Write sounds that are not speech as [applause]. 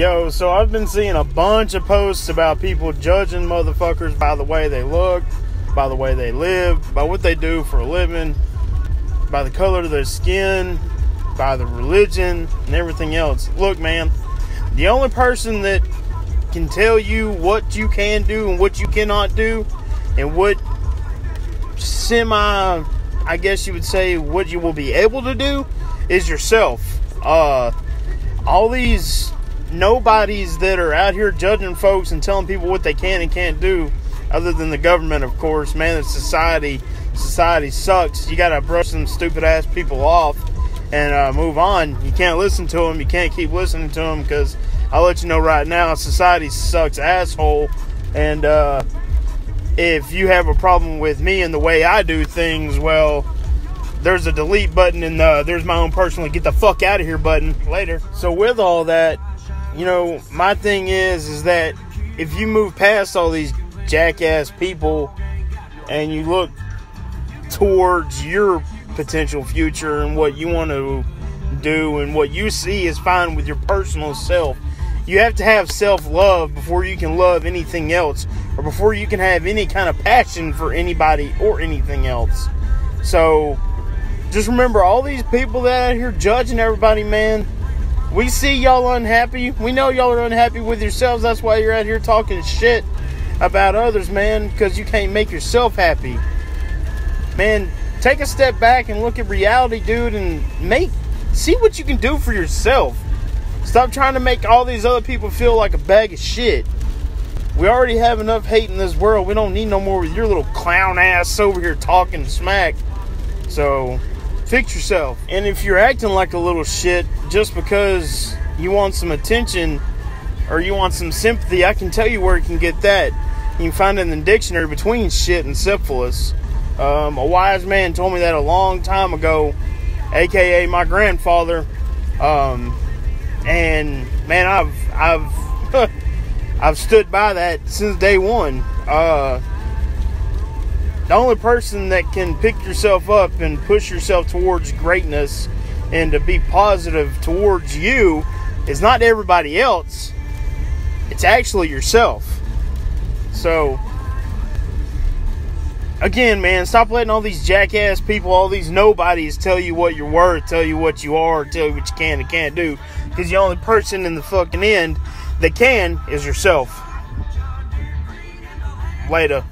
Yo, so I've been seeing a bunch of posts about people judging motherfuckers by the way they look, by the way they live, by what they do for a living, by the color of their skin, by the religion, and everything else. Look, man, the only person that can tell you what you can do and what you cannot do, and what semi, I guess you would say, what you will be able to do, is yourself. Uh, all these nobodies that are out here judging folks and telling people what they can and can't do, other than the government, of course. Man, the society society sucks. You gotta brush some stupid ass people off and uh, move on. You can't listen to them. You can't keep listening to them because I'll let you know right now, society sucks asshole. And uh, if you have a problem with me and the way I do things, well, there's a delete button and uh, there's my own personal get the fuck out of here button later. So with all that, you know, my thing is is that if you move past all these jackass people and you look towards your potential future and what you want to do and what you see is fine with your personal self. You have to have self love before you can love anything else or before you can have any kind of passion for anybody or anything else. So just remember all these people that out here judging everybody, man. We see y'all unhappy. We know y'all are unhappy with yourselves. That's why you're out here talking shit about others, man, because you can't make yourself happy. Man, take a step back and look at reality, dude, and make see what you can do for yourself. Stop trying to make all these other people feel like a bag of shit. We already have enough hate in this world. We don't need no more with your little clown ass over here talking smack. So, fix yourself. And if you're acting like a little shit just because you want some attention or you want some sympathy, I can tell you where you can get that. You can find it in the dictionary between shit and syphilis. Um, a wise man told me that a long time ago, aka my grandfather. Um, and man, I've I've [laughs] I've stood by that since day one. Uh, the only person that can pick yourself up and push yourself towards greatness and to be positive towards you is not everybody else. It's actually yourself. So again, man, stop letting all these jackass people, all these nobodies tell you what you're worth, tell you what you are, tell you what you can and can't do. Because the only person in the fucking end that can is yourself. Later.